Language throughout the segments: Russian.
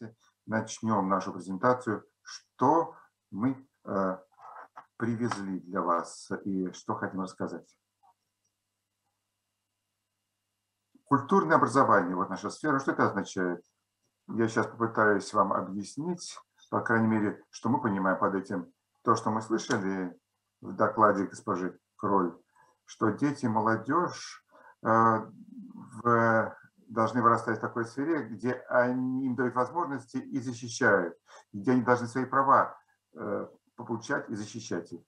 давайте начнем нашу презентацию. Что мы э, привезли для вас и что хотим рассказать. Культурное образование, вот наша сфера, что это означает? Я сейчас попытаюсь вам объяснить, по крайней мере, что мы понимаем под этим. То, что мы слышали в докладе госпожи Кроль, что дети, молодежь э, в должны вырастать в такой сфере, где они им дают возможности и защищают, где они должны свои права э, получать и защищать их.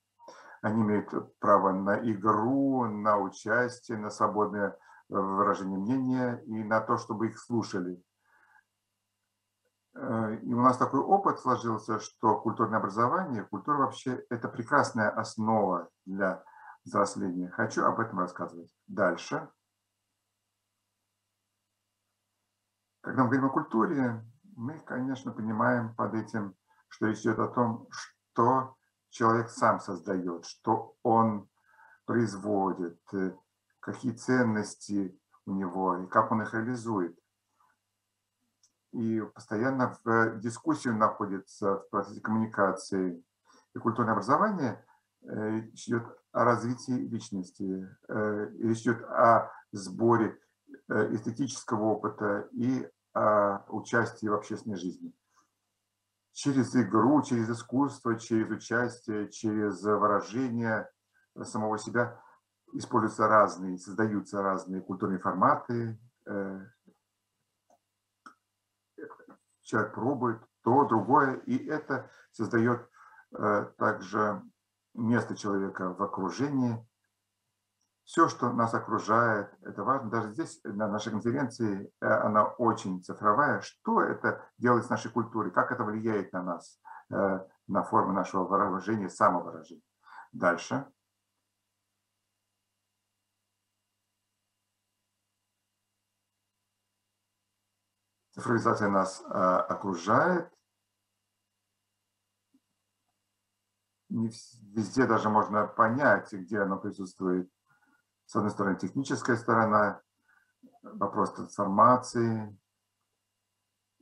Они имеют право на игру, на участие, на свободное э, выражение мнения и на то, чтобы их слушали. Э, и у нас такой опыт сложился, что культурное образование, культура вообще – это прекрасная основа для взросления. Хочу об этом рассказывать. Дальше. Когда мы говорим о культуре, мы, конечно, понимаем под этим, что речь идет о том, что человек сам создает, что он производит, э, какие ценности у него и как он их реализует. И постоянно в дискуссии находится в процессе коммуникации. И культурное образование э, речь идет о развитии личности, э, речь идет о сборе эстетического опыта и участие в общественной жизни. Через игру, через искусство, через участие, через выражение самого себя используются разные, создаются разные культурные форматы. Э, человек пробует то, другое, и это создает э, также место человека в окружении, все, что нас окружает, это важно. Даже здесь, на нашей конференции, э, она очень цифровая. Что это делает с нашей культурой? Как это влияет на нас, э, на форму нашего выражения, самовыражения? Дальше. Цифровизация нас э, окружает. Не везде даже можно понять, где она присутствует с одной стороны, техническая сторона, вопрос трансформации,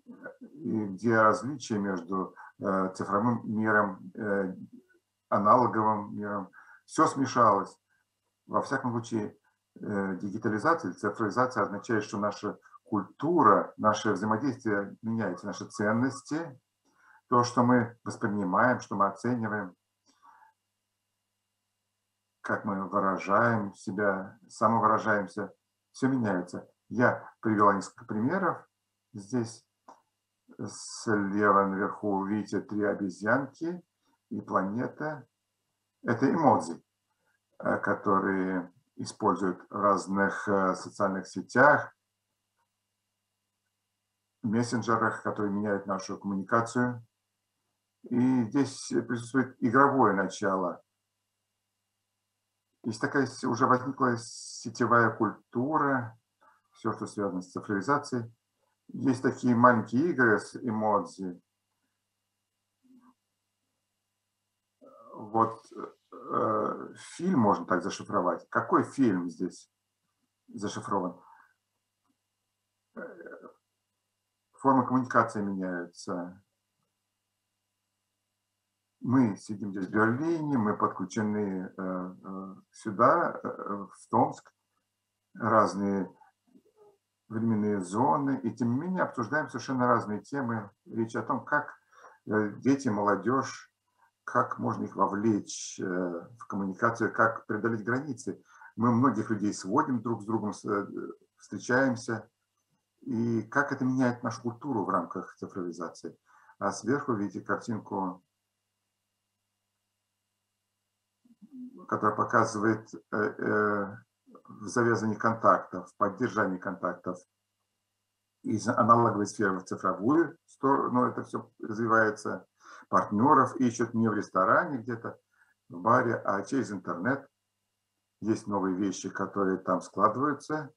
где различия между э, цифровым миром, э, аналоговым миром. Все смешалось. Во всяком случае, э, дигитализация цифровизация означает, что наша культура, наше взаимодействие меняется, наши ценности, то, что мы воспринимаем, что мы оцениваем, как мы выражаем себя, самовыражаемся, все меняется. Я привела несколько примеров. Здесь слева наверху видите три обезьянки и планета. Это эмодзи, э, которые используют в разных э, социальных сетях, мессенджерах, которые меняют нашу коммуникацию. И здесь присутствует игровое начало – есть такая уже возникла сетевая культура, все, что связано с цифровизацией. Есть такие маленькие игры с эмодзи. Вот э, фильм можно так зашифровать. Какой фильм здесь зашифрован? Э, формы коммуникации меняются мы сидим здесь в Берлине, мы подключены э, э, сюда, э, в Томск, разные временные зоны, и тем не менее обсуждаем совершенно разные темы. Речь о том, как дети, молодежь, как можно их вовлечь в коммуникацию, как преодолеть границы. Мы многих людей сводим друг с другом, встречаемся, и как это меняет нашу культуру в рамках цифровизации. А сверху видите картинку которая показывает э, э, завязывание контактов, поддержание контактов из аналоговой сферы в цифровую сторону, это все развивается, партнеров ищут не в ресторане где-то, в баре, а через интернет. Есть новые вещи, которые там складываются.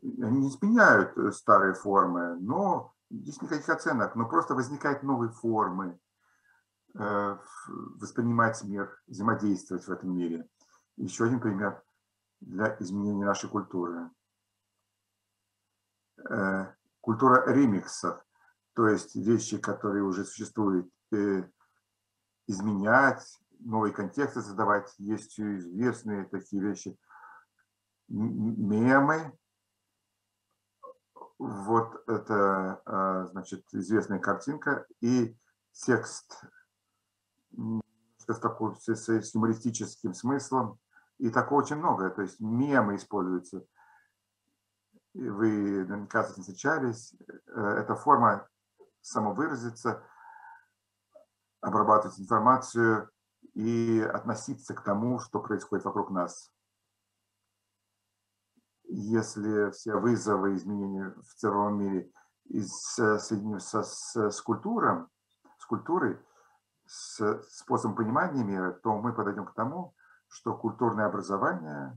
Они изменяют старые формы, но здесь никаких оценок, но просто возникают новые формы, воспринимать мир, взаимодействовать в этом мире. Еще один пример для изменения нашей культуры. Э, культура ремиксов, то есть вещи, которые уже существуют, э, изменять, новые контексты создавать. Есть известные такие вещи, мемы. Вот это, значит, известная картинка и текст с, такой, с, с юмористическим смыслом. И такого очень много. То есть мемы используются. Вы наверняка с этим встречались. Э, это форма самовыразиться, обрабатывать информацию и относиться к тому, что происходит вокруг нас. Если все вызовы, изменения в цифровом мире соединятся с, с, культурой, с культурой, с способом понимания мира, то мы подойдем к тому, что культурное образование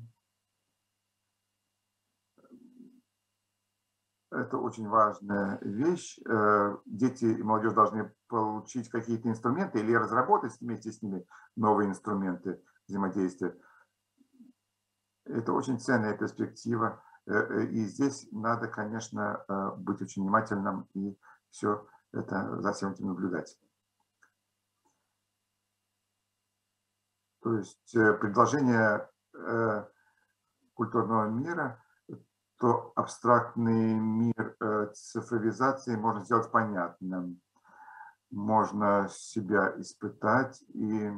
это очень важная вещь. Э, дети и молодежь должны получить какие-то инструменты или разработать вместе с ними новые инструменты взаимодействия. Это очень ценная перспектива. Э, э, и здесь надо, конечно, быть очень внимательным и все это за всем этим наблюдать. То есть предложение культурного мира – то абстрактный мир э, цифровизации можно сделать понятным. Можно себя испытать и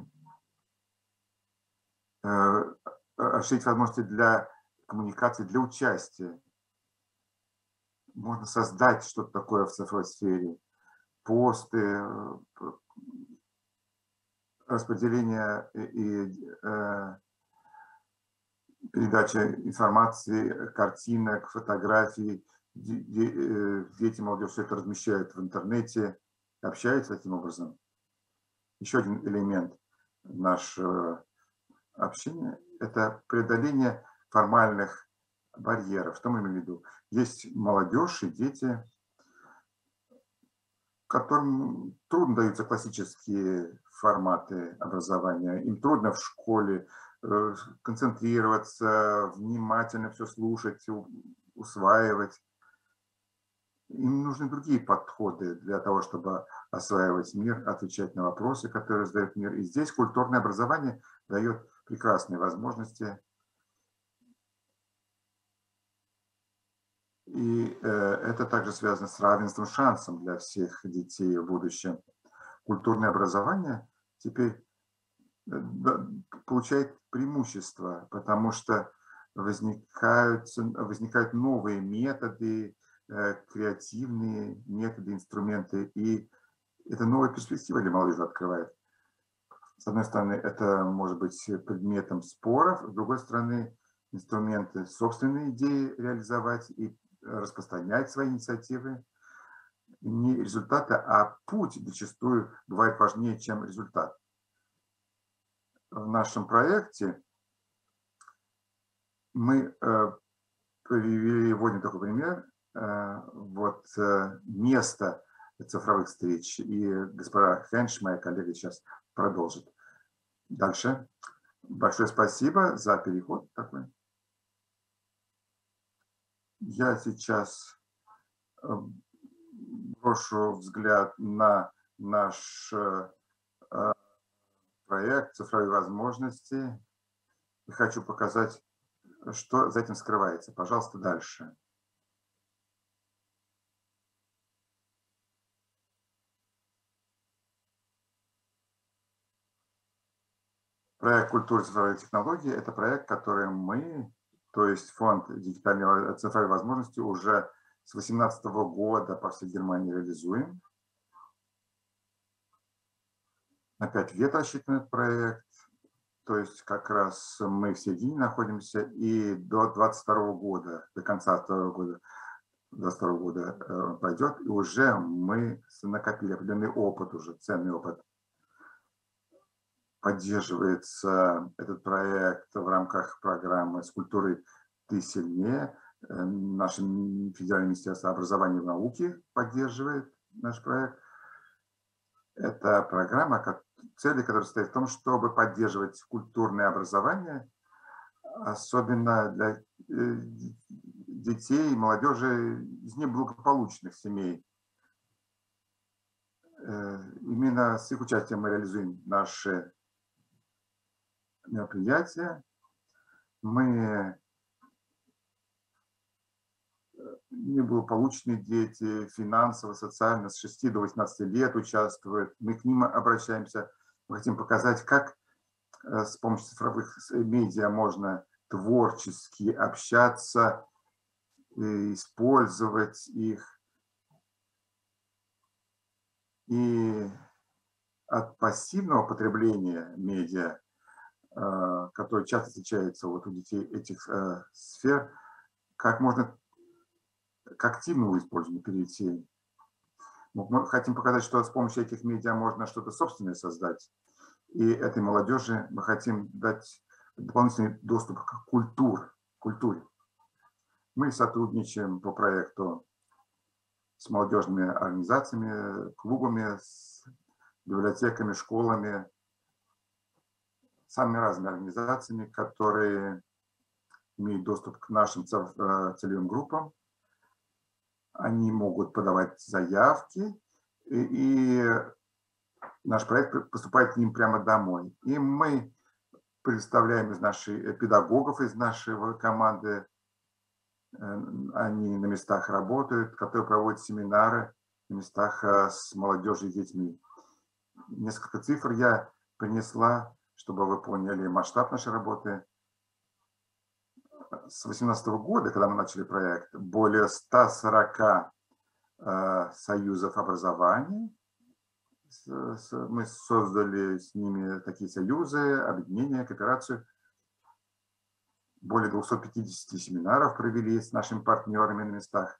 э, расширить возможности для коммуникации, для участия. Можно создать что-то такое в цифровой сфере. Посты, э, распределение и передача информации, картинок, фотографий. Э, дети, молодежь все это размещают в интернете, общаются таким образом. Еще один элемент нашего общения – это преодоление формальных барьеров. Что мы имеем в виду? Есть молодежь и дети, которым трудно даются классические форматы образования. Им трудно в школе Э, концентрироваться, внимательно все слушать, усваивать. Им нужны другие подходы для того, чтобы осваивать мир, отвечать на вопросы, которые задает мир. И здесь культурное образование дает прекрасные возможности. И э, это также связано с равенством шансом для всех детей в будущем. Культурное образование теперь получает преимущество, потому что возникают, возникают новые методы, э, креативные методы, инструменты, и это новая перспектива для молодежи открывает. С одной стороны, это может быть предметом споров, с другой стороны, инструменты собственные идеи реализовать и распространять свои инициативы. Не результаты, а путь зачастую бывает важнее, чем результат в нашем проекте мы э, привели, вводим такой пример, э, вот э, место цифровых встреч. И госпожа Хенш, моя коллега, сейчас продолжит. Дальше. Большое спасибо за переход такой. Я сейчас брошу взгляд на наш проект цифровые возможности. И хочу показать, что за этим скрывается. Пожалуйста, дальше. Проект культуры цифровой технологии – это проект, который мы, то есть фонд дигитальной цифровой возможности, уже с 2018 года по всей Германии реализуем на 5 лет рассчитан этот проект. То есть как раз мы в середине находимся и до 22 года, до конца 22 года, 22 года э, пойдет, и уже мы накопили определенный опыт, уже ценный опыт. Поддерживается этот проект в рамках программы «С культурой ты сильнее». Э, наше Федеральное министерство образования и науки поддерживает наш проект. Это программа, цели, которые стоят в том, чтобы поддерживать культурное образование, особенно для э, детей, молодежи из неблагополучных семей. Э, именно с их участием мы реализуем наши мероприятия. Мы э, неблагополучные дети, финансово, социально, с 6 до 18 лет участвуют. Мы к ним обращаемся. Мы хотим показать, как э, с помощью цифровых медиа можно творчески общаться, использовать их и от пассивного потребления медиа, э, который часто встречается вот у детей этих э, сфер, как можно к активному использованию перейти. Мы хотим показать, что с помощью этих медиа можно что-то собственное создать. И этой молодежи мы хотим дать дополнительный доступ к культуре. культуре. Мы сотрудничаем по проекту с молодежными организациями, клубами, с библиотеками, школами, самыми разными организациями, которые имеют доступ к нашим э, целевым группам. Они могут подавать заявки, и, и наш проект поступает к ним прямо домой. И мы представляем из нашей педагогов, из нашей команды Э, они на местах работают, которые проводят семинары на местах э, с молодежью и детьми. Несколько цифр я принесла, чтобы вы поняли масштаб нашей работы. С 2018 года, когда мы начали проект, более 140 э, союзов образования. Мы создали с ними такие союзы, объединения, кооперацию – более 250 семинаров провели с нашими партнерами на местах.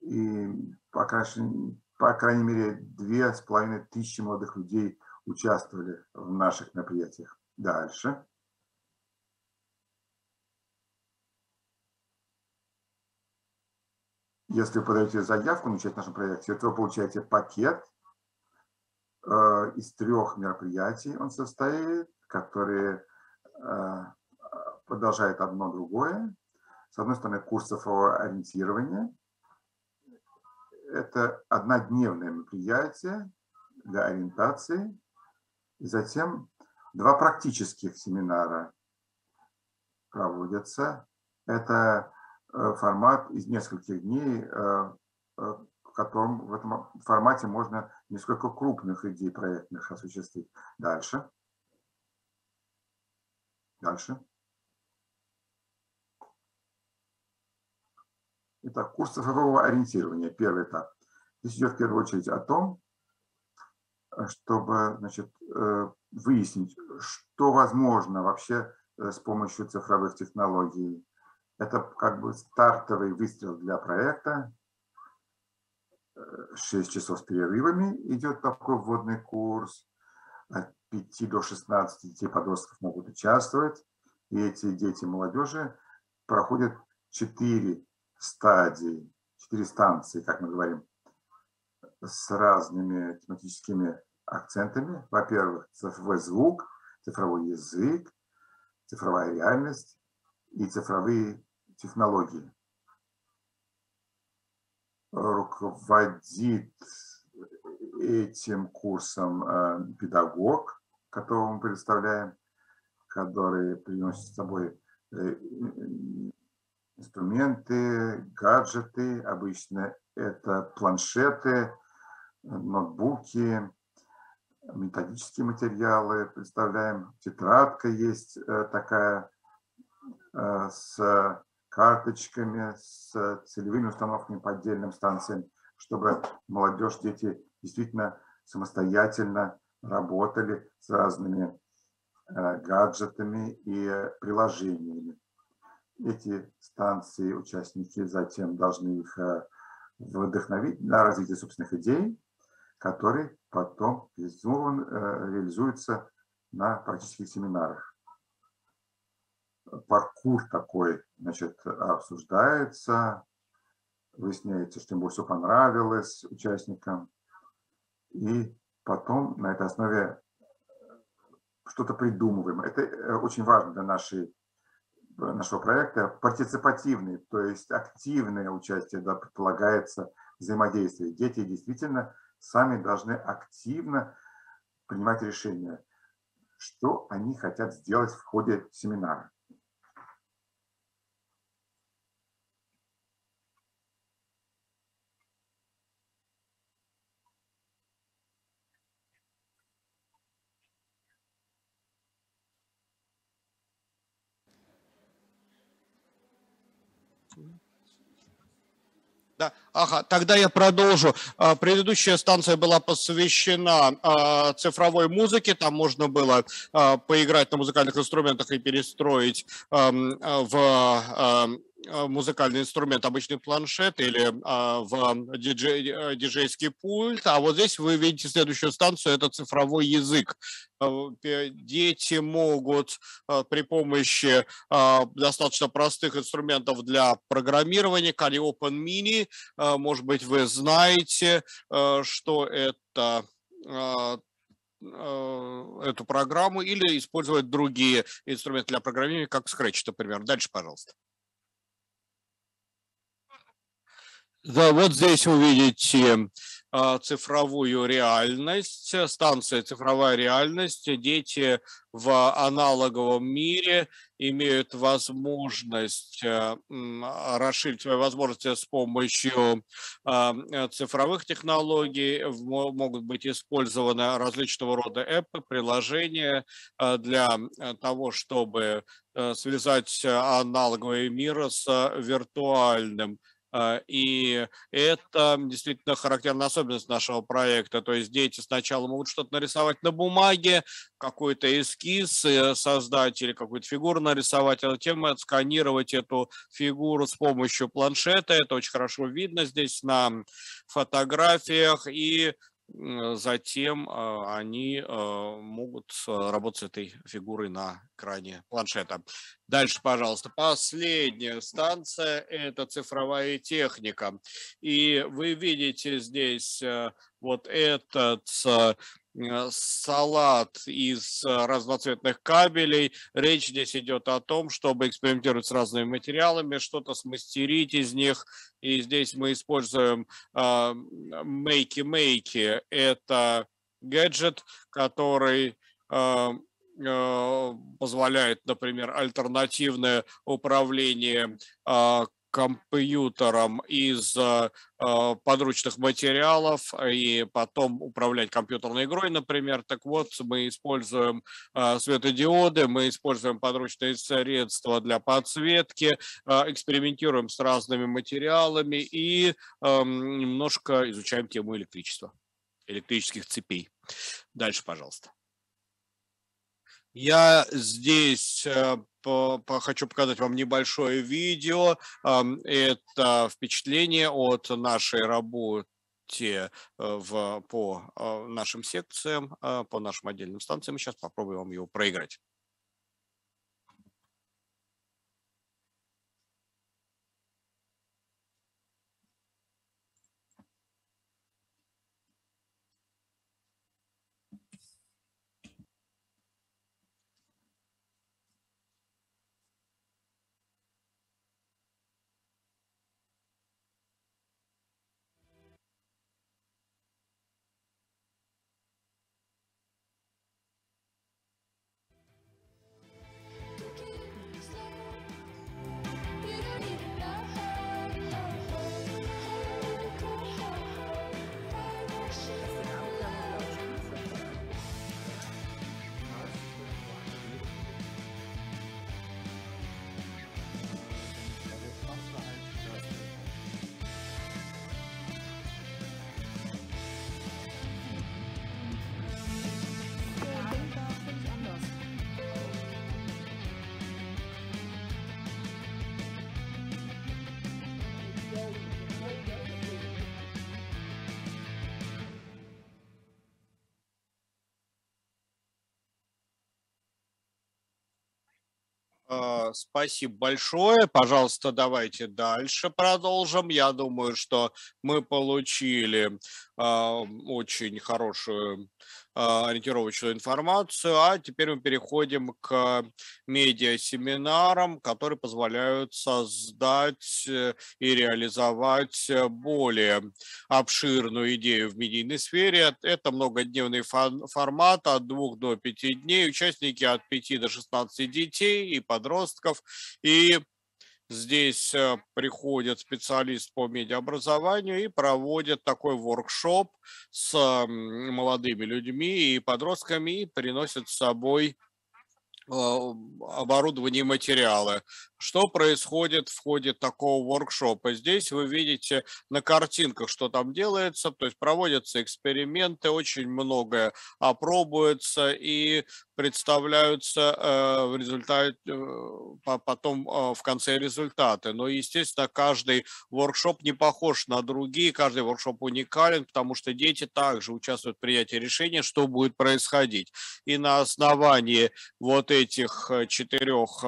И по, крайней, по крайней мере две с половиной тысячи молодых людей участвовали в наших мероприятиях. Дальше. Если вы подаете заявку на участие в нашем проекте, то вы получаете пакет э, из трех мероприятий. Он состоит, которые Э, продолжает одно другое. С одной стороны, курс цифрового ориентирования. Это однодневное мероприятие для ориентации. И затем два практических семинара проводятся. Это э, формат из нескольких дней, э, в котором в этом формате можно несколько крупных идей проектных осуществить. Дальше. Дальше. Итак, курс цифрового ориентирования, первый этап. Здесь идет в первую очередь о том, чтобы значит, э, выяснить, что возможно вообще э, с помощью цифровых технологий. Это как бы стартовый выстрел для проекта. 6 часов с перерывами идет такой вводный курс. От 5 до 16 детей подростков могут участвовать. И эти дети молодежи проходят 4 стадии, 4 станции, как мы говорим, с разными тематическими акцентами. Во-первых, цифровой звук, цифровой язык, цифровая реальность и цифровые технологии. Руководит этим курсом э, педагог, которого мы представляем, который приносит с собой э, инструменты, гаджеты. Обычно это планшеты, ноутбуки, методические материалы. Представляем, тетрадка есть э, такая с карточками, с целевыми установками по отдельным станциям, чтобы молодежь, дети действительно самостоятельно работали с разными э, гаджетами и приложениями. Эти станции, участники затем должны их э, вдохновить на развитие собственных идей, которые потом э, реализуются на практических семинарах. Паркур такой значит, обсуждается, выясняется, что им больше всего понравилось участникам и потом на этой основе что-то придумываем. Это э, очень важно для нашей нашего проекта партиципативный, то есть активное участие, да, предполагается взаимодействие. Дети действительно сами должны активно принимать решения, что они хотят сделать в ходе семинара. Да, ага, тогда я продолжу. А, предыдущая станция была посвящена а, цифровой музыке. Там можно было а, поиграть на музыкальных инструментах и перестроить в музыкальный инструмент, обычный планшет или а, в диджей, э, диджейский пульт. А вот здесь вы видите следующую станцию, это цифровой язык. А, дети могут при помощи достаточно простых инструментов для программирования, Calliope Mini, может быть, вы знаете, что это эту программу или использовать другие инструменты для программирования, как Scratch, например. Дальше, пожалуйста. Да, вот здесь увидите а, цифровую реальность, станция цифровая реальность. Дети в аналоговом мире имеют возможность э, расширить свои возможности с помощью а, цифровых технологий. Могут быть использованы различного рода эпы, приложения а, для того, чтобы э, связать аналоговый мир с виртуальным и это действительно характерная особенность нашего проекта. То есть дети сначала могут что-то нарисовать на бумаге, какой-то эскиз э, создать или какую-то фигуру нарисовать, а затем отсканировать эту фигуру с помощью планшета. Это очень хорошо видно здесь на фотографиях. И затем а, они а, могут работать с этой фигурой на экране планшета. Дальше, пожалуйста, последняя станция – это цифровая техника. И вы видите здесь э, вот этот Э, салат из э, разноцветных кабелей. Речь здесь идет о том, чтобы экспериментировать с разными материалами, что-то смастерить из них. И здесь мы используем Makey-Makey. Это гаджет, который э, позволяет, например, альтернативное управление а, компьютером из э, э, подручных материалов и потом управлять компьютерной игрой, например. Так вот, мы используем э, светодиоды, мы используем подручные средства для подсветки, экспериментируем с разными материалами и эм, немножко изучаем тему электричества, электрических цепей. Дальше, пожалуйста. Я здесь хочу показать вам небольшое видео. Это впечатление от нашей работы в, по а, нашим секциям, а, по нашим отдельным станциям. Сейчас попробуем его проиграть. Спасибо большое. Пожалуйста, давайте дальше продолжим. Я думаю, что мы получили а, очень хорошую ориентировочную информацию, а теперь мы переходим к медиа-семинарам, которые позволяют создать э, и реализовать более обширную идею в медийной сфере. Это многодневный формат от двух до пяти дней, участники от 5 до 16 детей и подростков, и Здесь э, приходит специалист по медиаобразованию и проводит такой воркшоп с молодыми людьми и подростками и приносит с собой а, оборудование и материалы. Что происходит в ходе такого воркшопа? Здесь вы видите на картинках, что там делается, то есть проводятся эксперименты, очень многое опробуется и представляются э, в результате, э, потом э, в конце результаты. Но, естественно, каждый воркшоп не похож на другие, каждый воркшоп уникален, потому что дети также участвуют в принятии решения, что будет происходить. И на основании вот этих четырех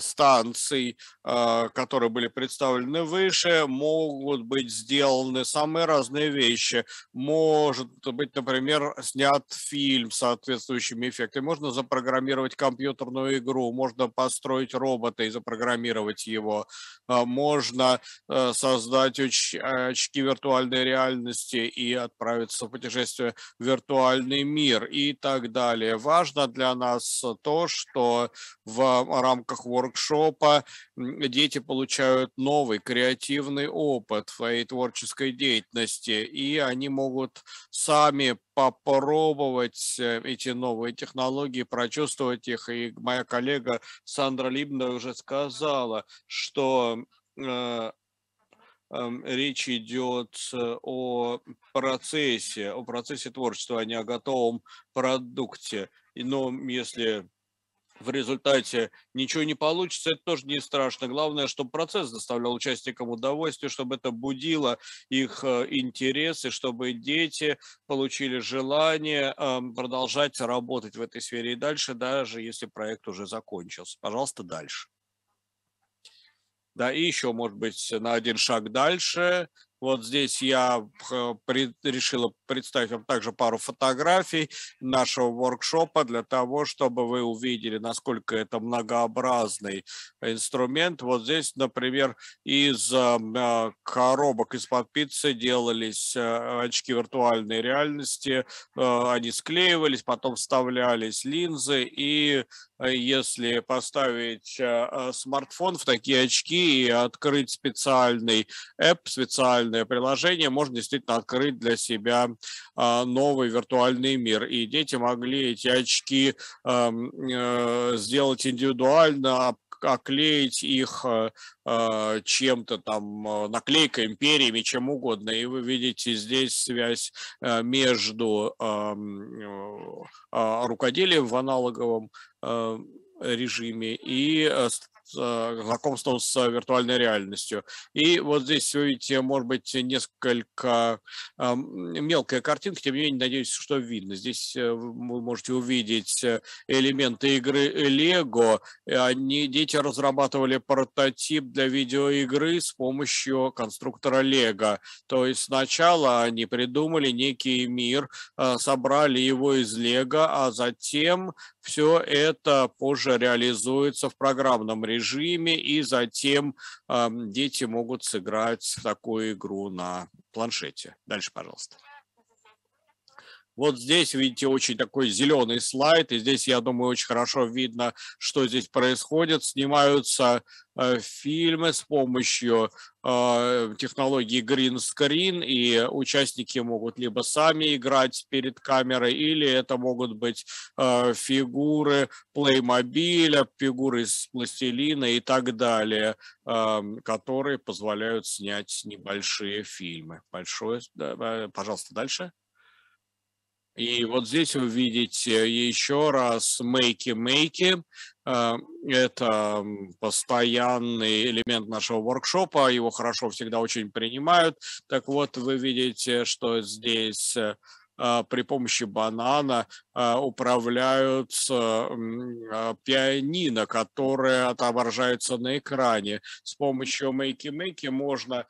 станций, которые были представлены выше, могут быть сделаны самые разные вещи. Может быть, например, снят фильм, соответственно, соответствующими эффектами. Можно запрограммировать компьютерную игру, можно построить робота и запрограммировать его, а, можно э, создать очки виртуальной реальности и отправиться в путешествие в виртуальный мир и так далее. Важно для нас то, что в рамках воркшопа дети получают новый креативный опыт в своей творческой деятельности, и они могут сами попробовать э, эти новые технологии, прочувствовать их. И моя коллега Сандра Либна уже сказала, что э, эм, речь идет э, о процессе, о процессе творчества, а не о готовом продукте. Но если в результате ничего не получится, это тоже не страшно. Главное, чтобы процесс доставлял участникам удовольствие, чтобы это будило их э, интересы, чтобы дети получили желание продолжать работать в этой сфере и дальше, даже если проект уже закончился. Пожалуйста, дальше. Да, и еще, может быть, на один шаг дальше вот здесь я решила представить вам также пару фотографий нашего воркшопа для того, чтобы вы увидели, насколько это многообразный инструмент. Вот здесь, например, из а, коробок из-под пиццы делались а, очки виртуальной реальности. А, они склеивались, потом вставлялись линзы, и если поставить смартфон в такие очки и открыть специальный app, специальный мобильное приложение, можно действительно открыть для себя а, новый виртуальный мир. И дети могли эти очки э, сделать индивидуально, оклеить их э, э, чем-то там, наклейкой, империями, чем угодно. И вы видите здесь связь между рукоделием в аналоговом режиме и знакомством с виртуальной реальностью. И вот здесь вы видите, может быть, несколько мелкая картинка, тем не менее, надеюсь, что видно. Здесь э, вы можете увидеть э, элементы игры Lego. Они, дети разрабатывали прототип для видеоигры с помощью конструктора Lego. То есть сначала они придумали некий мир, собрали его из Lego, а затем все это позже реализуется в программном режиме, и затем дети могут сыграть такую игру на планшете. Дальше, пожалуйста. Вот здесь, видите, очень такой зеленый слайд, и здесь, я думаю, очень хорошо видно, что здесь происходит. Снимаются э, фильмы с помощью э, технологии green screen, и участники могут либо сами играть перед камерой, или это могут быть э, фигуры плеймобиля, фигуры из пластилина и так далее, э, которые позволяют снять небольшие фильмы. Большое, да, пожалуйста, дальше. И вот здесь вы видите еще раз мейки-мейки. А, это постоянный элемент нашего воркшопа, его хорошо всегда очень принимают. Так вот, вы видите, что здесь при помощи банана управляют пианино, которое отображается на экране. С помощью Makey можно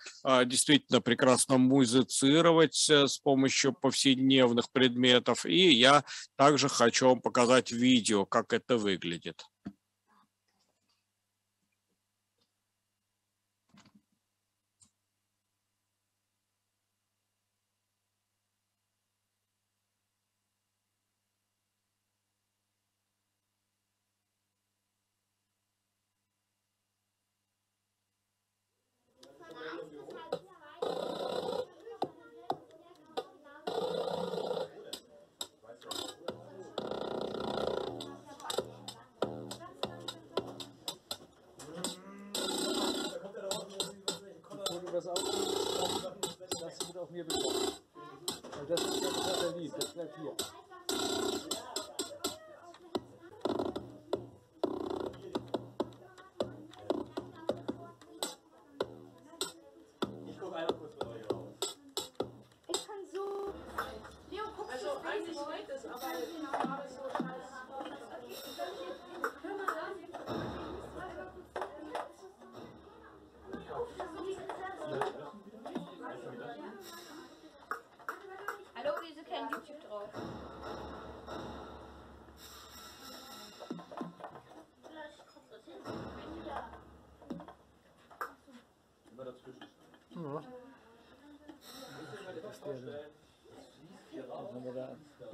действительно прекрасно музицировать с помощью повседневных предметов. И я также хочу вам показать видео, как это выглядит.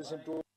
this into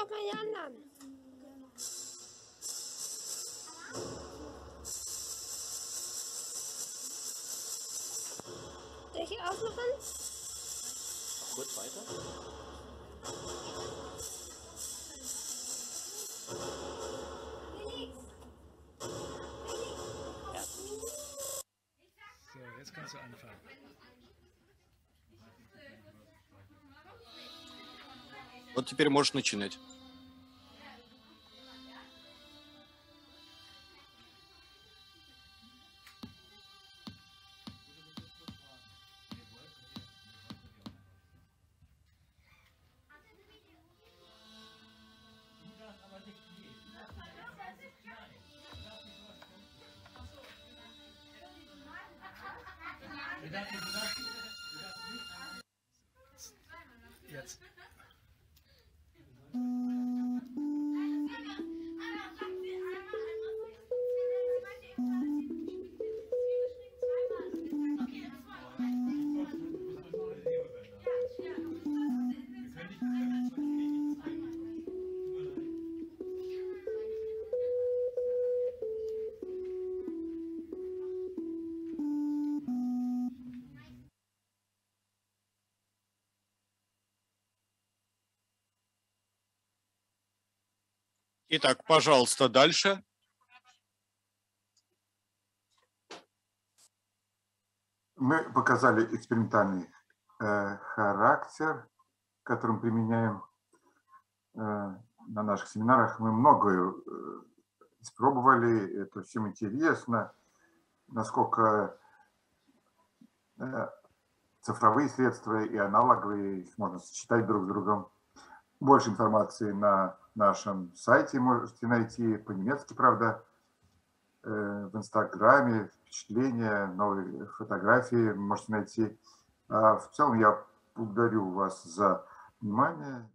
kaka yandan. Теперь можешь начинать. Итак, пожалуйста, дальше. Мы показали экспериментальный э, характер, который мы применяем э, на наших семинарах. Мы многое э, испробовали, это всем интересно, насколько э, цифровые средства и аналоговые их можно сочетать друг с другом. Больше информации на нашем сайте можете найти, по-немецки, правда, э, в Инстаграме, впечатления, новые фотографии можете найти. А в целом я благодарю вас за внимание.